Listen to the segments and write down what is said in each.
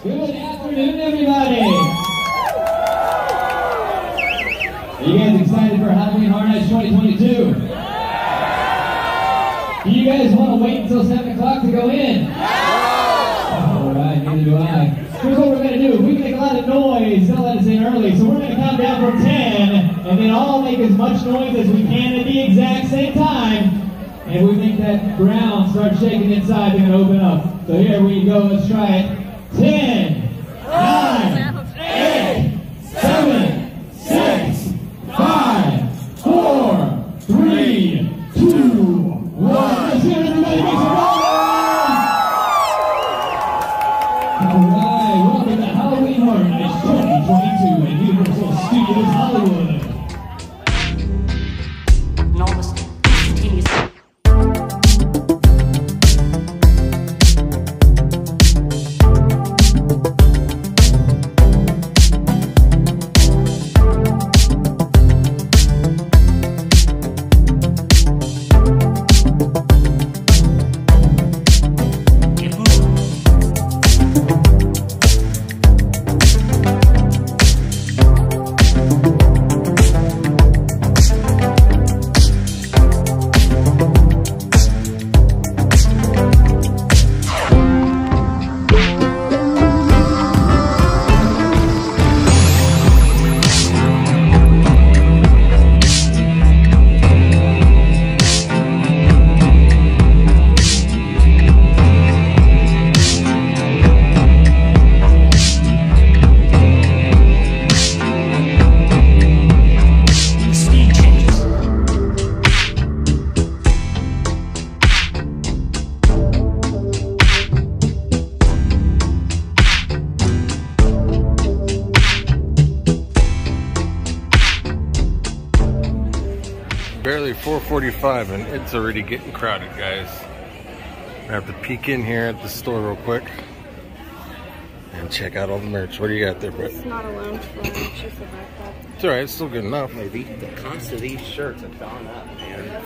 Good afternoon, everybody. Are you guys excited for Halloween Horror Nights 2022? Do you guys want to wait until 7 o'clock to go in? All right, neither do I. Here's what we're going to do. We make a lot of noise, they'll let us in early, so we're going to count down from 10, and then all make as much noise as we can at the exact same time. And we make that ground start shaking inside, to open up. So here we go, let's try it. 10, barely 4:45 and it's already getting crowded, guys. I have to peek in here at the store real quick and check out all the merch. What do you got there, Brett? It's not a Loungefly, it's just a backpack. It's all right. It's still good enough. Maybe the cost of these shirts have gone up, man.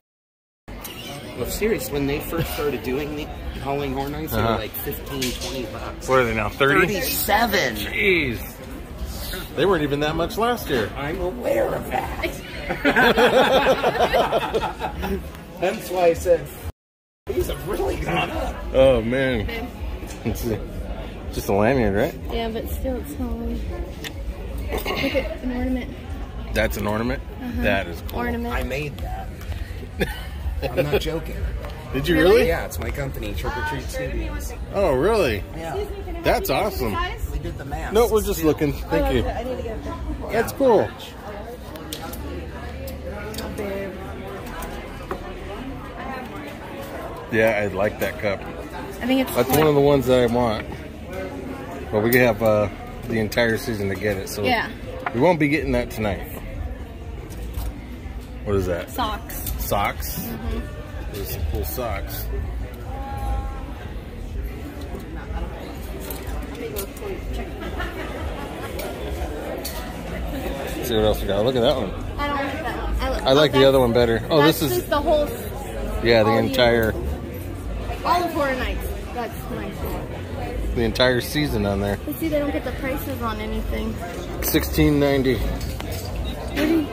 Well, serious, when they first started doing the Halloween Horror Nights, they Uh-huh. were like 15, 20 bucks. What are they now? 30? 37! Jeez. They weren't even that much last year. I'm aware of that. That's why I said, these have really gone up. Oh man. Let's. Just a lanyard, right? Yeah, but still, it's small. Look at an ornament. That's an ornament. Uh-huh. That is cool. Ornament. I made that. I'm not joking. Did you really? Yeah, it's my company, Trick or Treat Studios. Oh, really? Yeah. That's awesome. We did the math. No, we're just looking. Thank oh, you. I need to get a That's cool. Yeah, I like that cup. I think it's That's one of the ones that I want. But we have uh, the entire season to get it, so Yeah. we won't be getting that tonight. What is that? socks. Socks. There's some cool socks. Let's see what else we got. Look at that one. I don't like that one. I, I like the other one better. Oh, this is the whole, yeah, the- entire all of Horror Nights. That's nice. the entire season on there. But see, they don't get the prices on anything. Sixteen ninety. You,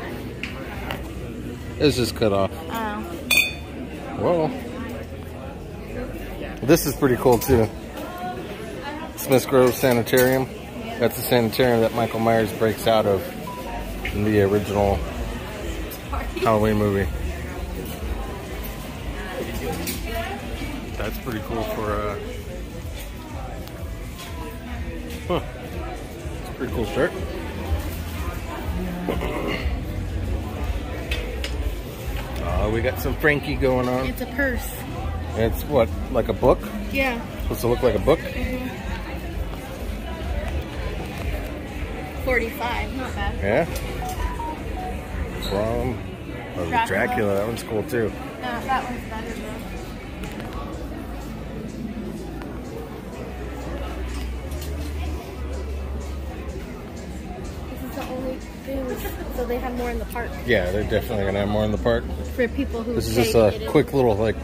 It's just cut off. oh. Whoa. This is pretty cool too. Smith Grove Sanitarium. That's the sanitarium that Michael Myers breaks out of in the original Halloween movie. Pretty cool for uh Huh. It's a pretty cool shirt. Uh, we got some Frankie going on. It's a purse. It's what, like a book? Yeah. Supposed to look like a book? 45. Not bad. Yeah. From oh, Dracula. Dracula. That one's cool too. No, that one's better though. So they have more in the park Yeah, they're definitely gonna have more in the park. for people who. This is just a quick little like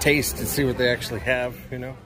taste to see what they actually have, you know.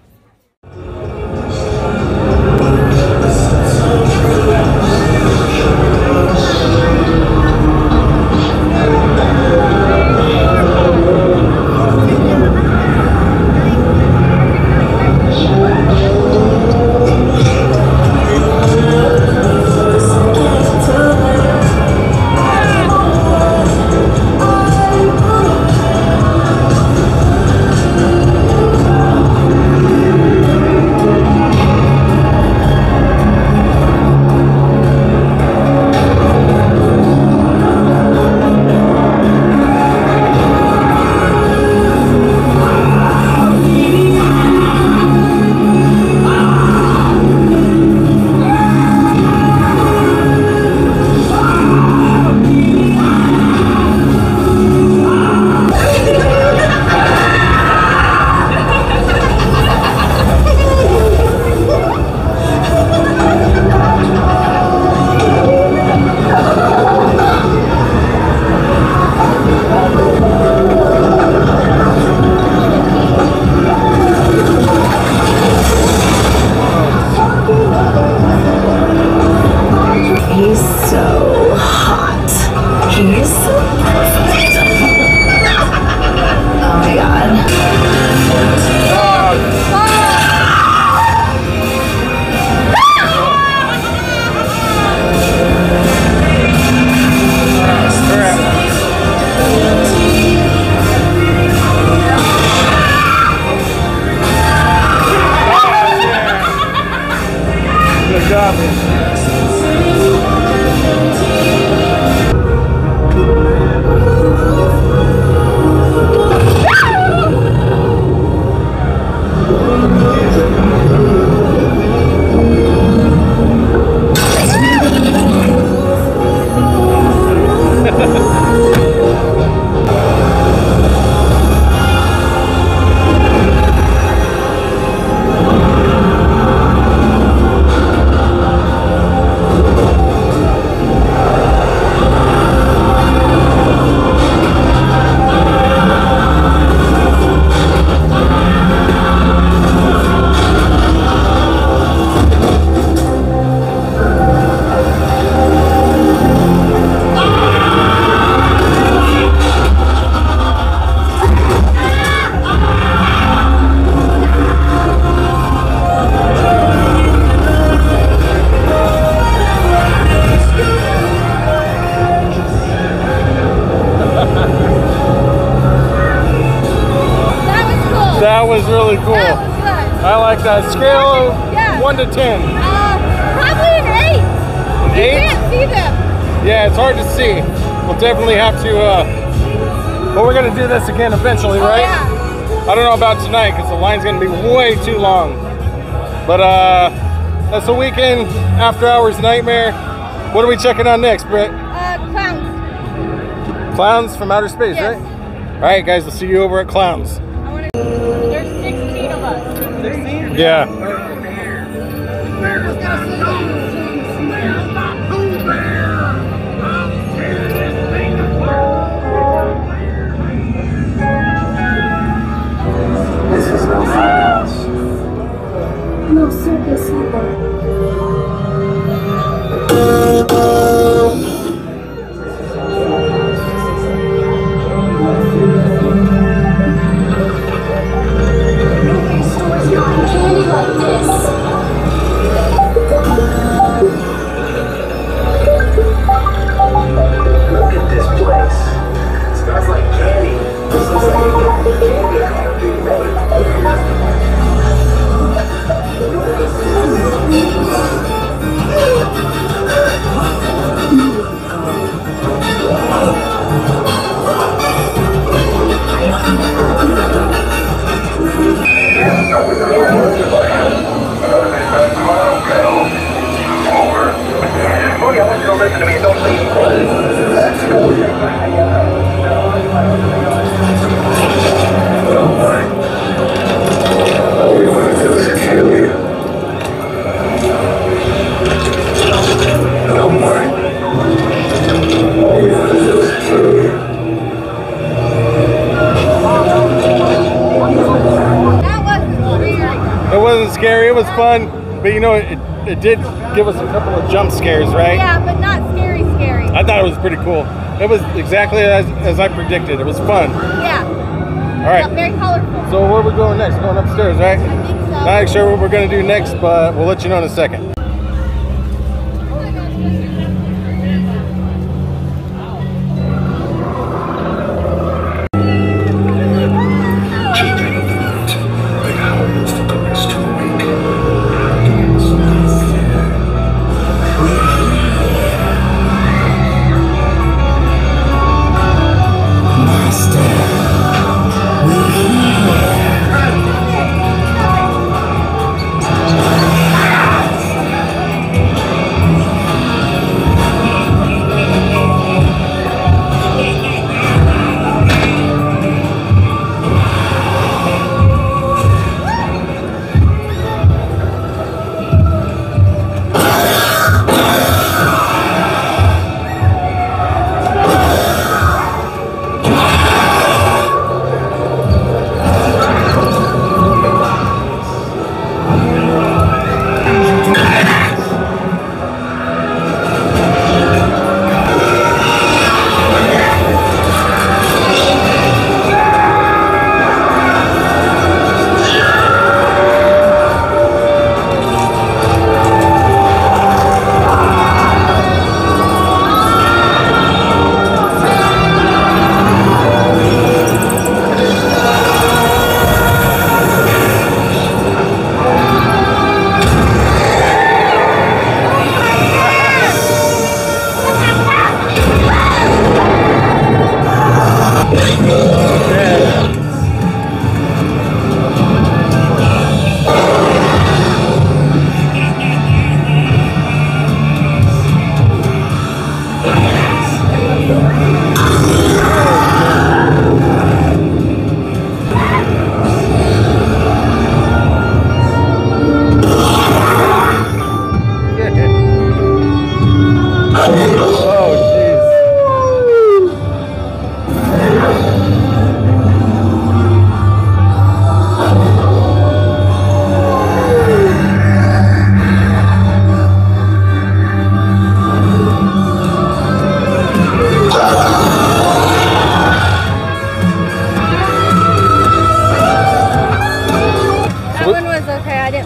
To 10. Uh, probably an eight. You Eight? can't see them. Yeah, it's hard to see. We'll definitely have to, uh, but we're gonna do this again eventually, Oh, right? yeah. I don't know about tonight because the line's gonna be way too long. But uh, that's a Weeknd after hours nightmare. What are we checking on next, Britt? Uh, clowns. Clowns from outer space, Yes. right? All right, guys, we'll see you over at Clowns. I want to. There's 16 of us. 16? Yeah. This is no firehouse. No circus either. Made. Oh listen to me. Don't leave. That you know, it, it did give us a couple of jump scares, right? Yeah, but not scary, scary. I thought it was pretty cool. It was exactly as, as I predicted. It was fun. yeah. All right. Very colorful. So where are we going next? Going upstairs, right? I think so. Not sure what we're gonna do next, but we'll let you know in a second.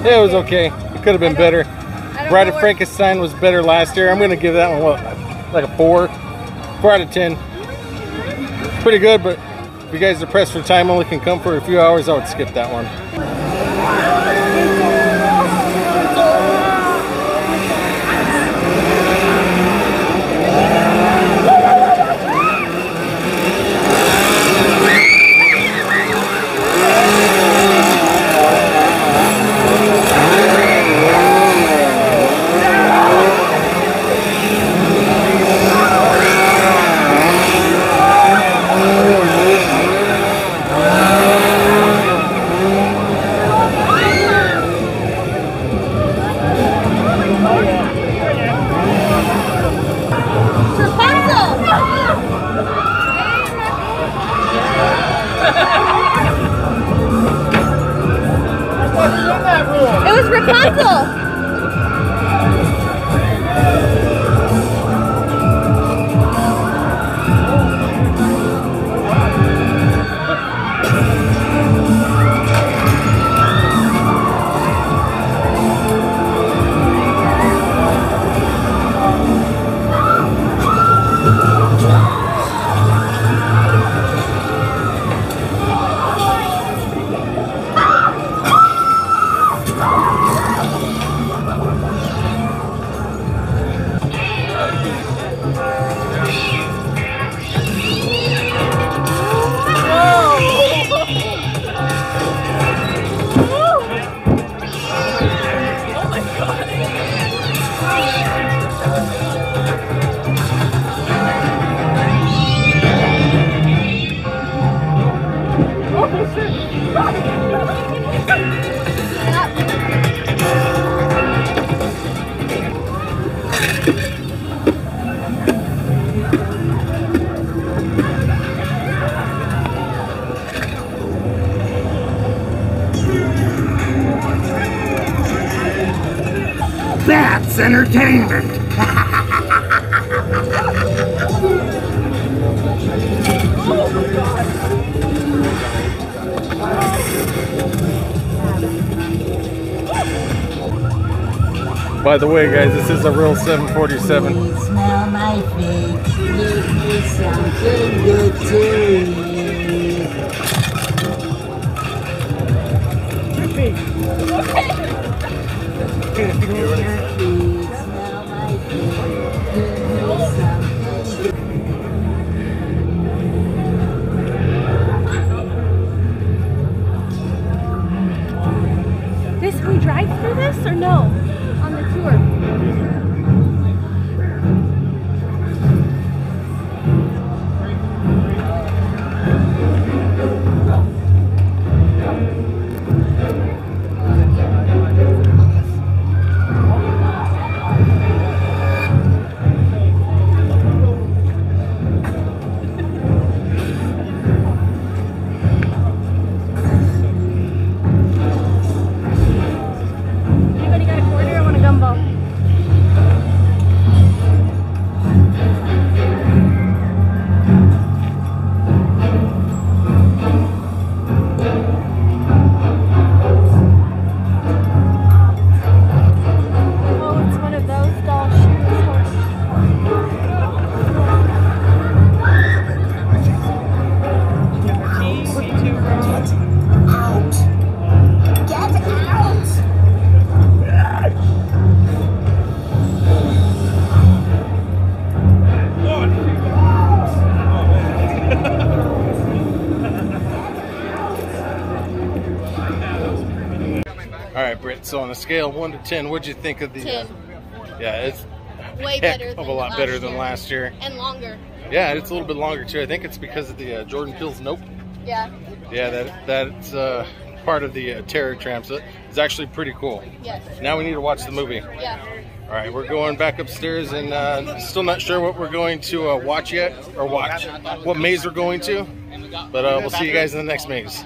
okay. It could have been better. Bride of Frankenstein was better last year. I'm gonna give that one what, like a four, four out of ten. Pretty good, but if you guys are pressed for time, only can come for a few hours. I would skip that one. It was Rapunzel. That's entertainment. By the way, guys, this is a real 747. Smell my feet, give me something good to eat. Smell or no? All right, Britt. So on a scale of one to ten, what'd you think of the? Ten. yeah, it's Way better of than a lot last better than year. last year. And longer. Yeah, it's a little bit longer too. I think it's because of the uh, Jordan Peele's Nope. Yeah. Yeah, that that's uh, part of the uh, Terror Trams. It's actually pretty cool. Yes. Now we need to watch the movie. Yeah. All right, we're going back upstairs and uh, still not sure what we're going to uh, watch yet or watch, what maze we're going to. But uh, we'll see you guys in the next maze.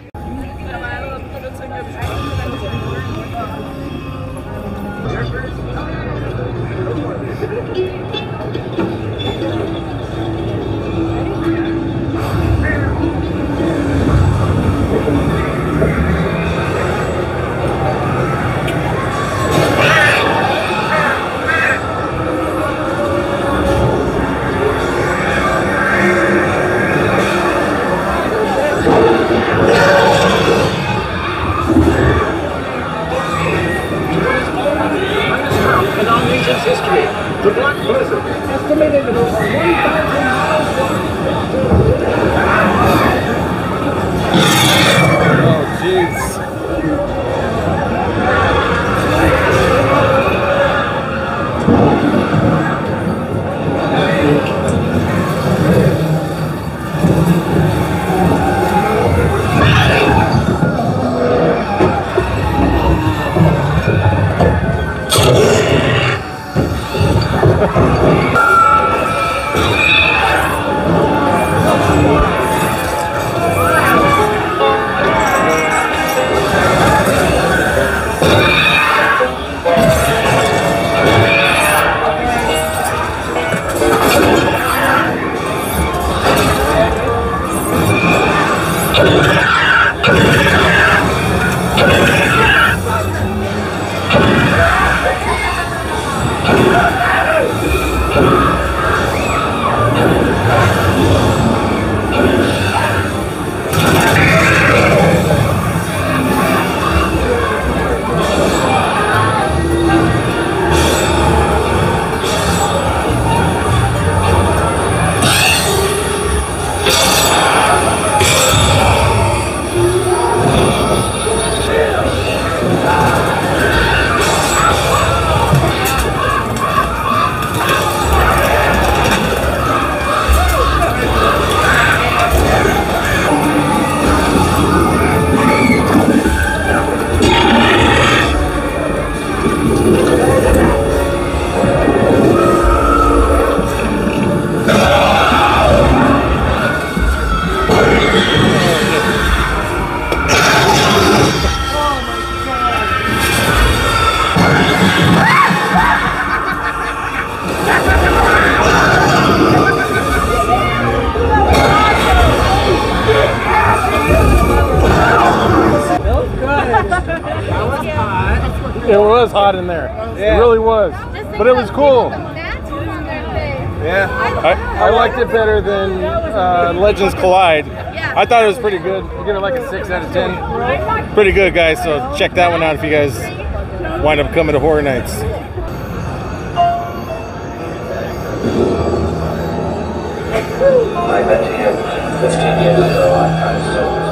Brasil. It was hot in there. It really was. But it was cool. Yeah, I, I liked it better than uh, Legends Collide. I thought it was pretty good. I give it like a 6 out of 10. Pretty good, guys. So check that one out if you guys wind up coming to Horror Nights. I met him 15 years ago. I, I still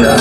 Tidak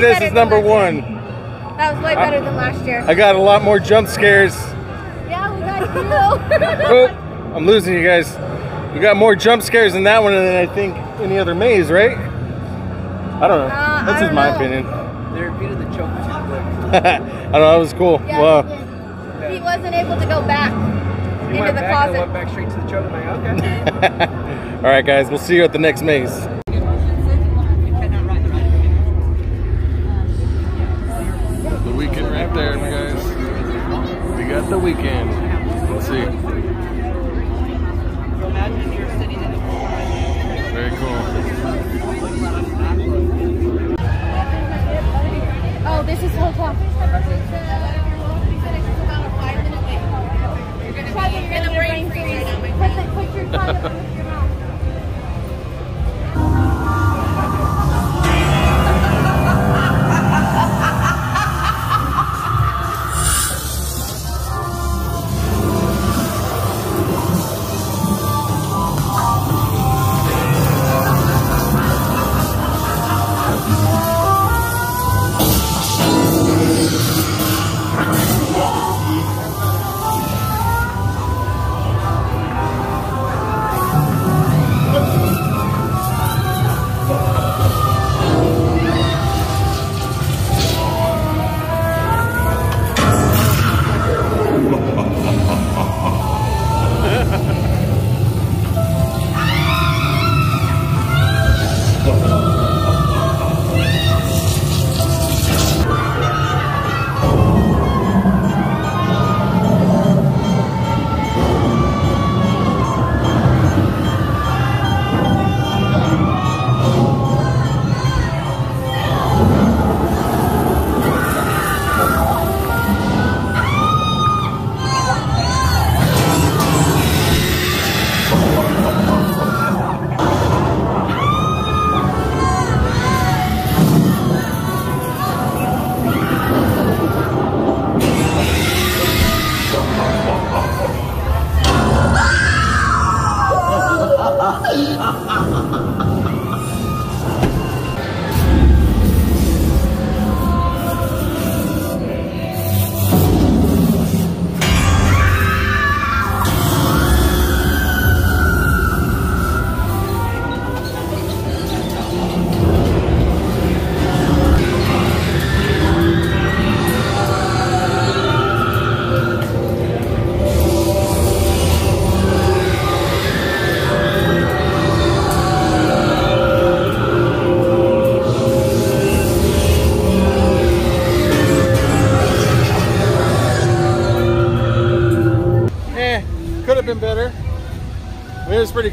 That one For was me, way this is number one. That was way better than last year. I got a lot more jump scares. Yeah, we got you. Oh, I'm losing you guys. We got more jump scares in that one than I think any other maze, right? I don't know. Uh, That's just my know. opinion. They repeated the choke too. I don't know. That was cool. Yeah, Wow. he, he wasn't able to go back You into went the back and closet. went back straight to the choke. I'm like, okay. All right, guys. We'll see you at the next maze.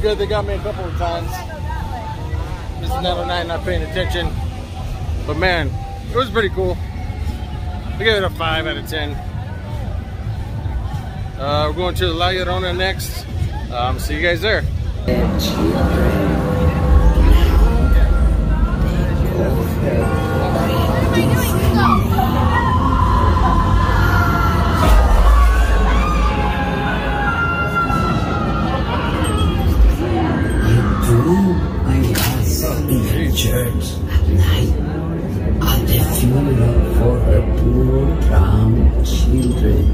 Good. They got me a couple of times. This is another night not paying attention. But man, it was pretty cool. I give it a 5 out of 10. Uh, we're going to La Llorona next. Um, see you guys there. Poor children.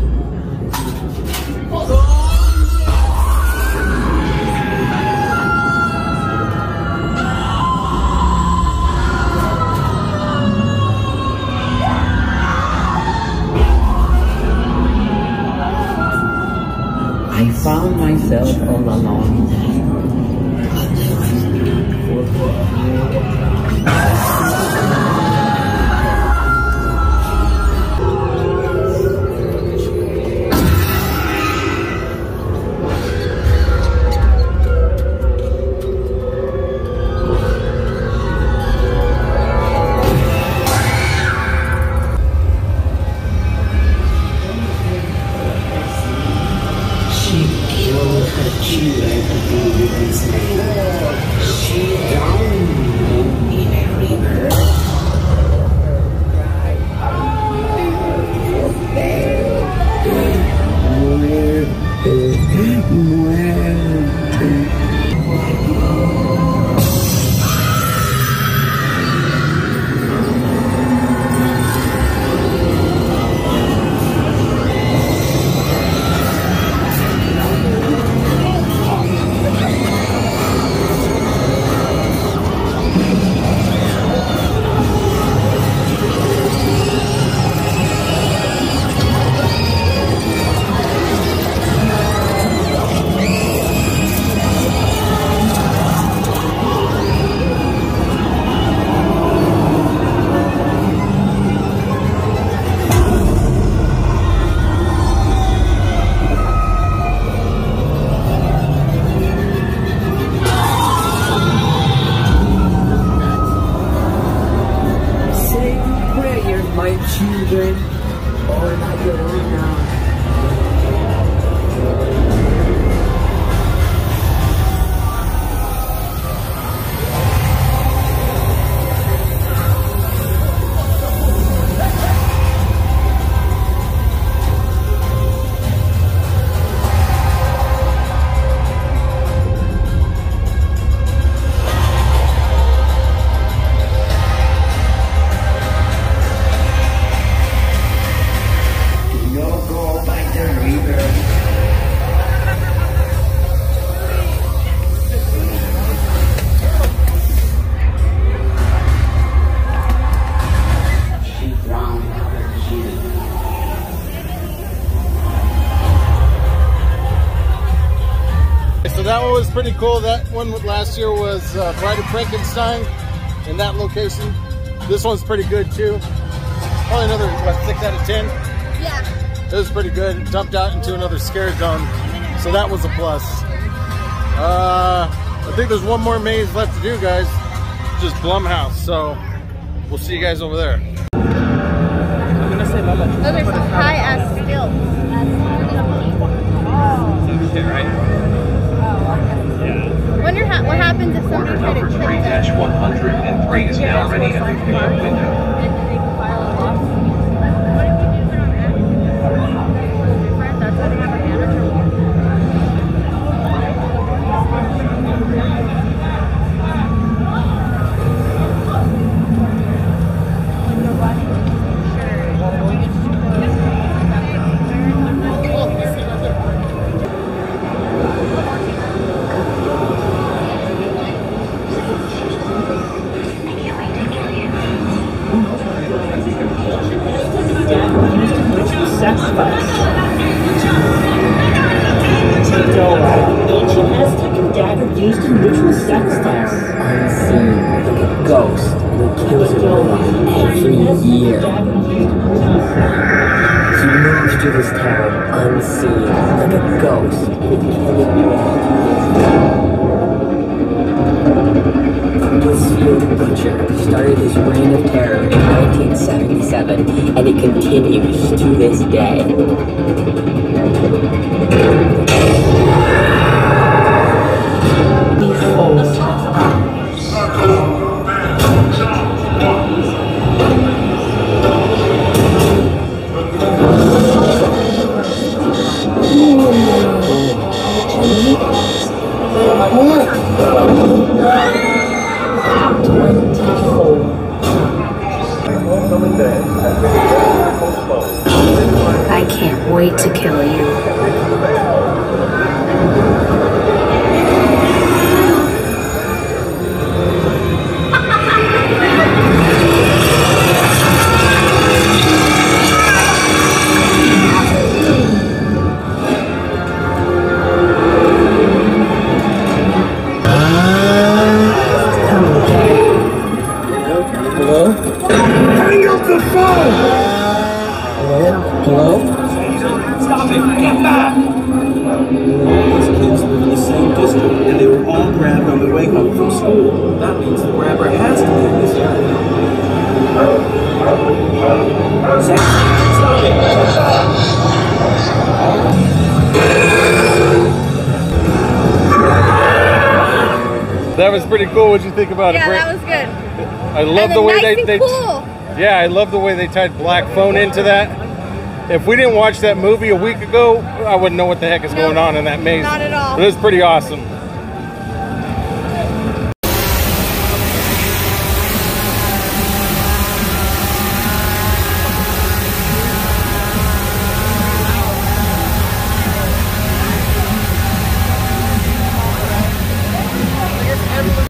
I found myself all alone pretty cool. That one last year was uh, Bride of Frankenstein in that location. This one's pretty good too. Probably another, what, six out of 10? Yeah. It was pretty good. It jumped out into another scare zone. So that was a plus. Uh, I think there's one more maze left to do, guys. Just Blumhouse. So we'll see you guys over there. I'm gonna say, my life, those are so high as stilts. Wonder how, what happens if somebody tried to trick them. 103 is now ready at the window. Used in ritual sacrifice. Unseen, like a ghost, will kill no one every year. He moves to this town unseen, like a ghost, with killing Blissfield Butcher started his reign of terror in 1977, and it continues to this day. Cool. What'd you think about it, Yeah, that was good. I love the way nice they, they cool. Yeah, I love the way they tied Black Phone into that. If we didn't watch that movie a week ago, I wouldn't know what the heck is Nope, going on in that maze. not at all. But it was pretty awesome.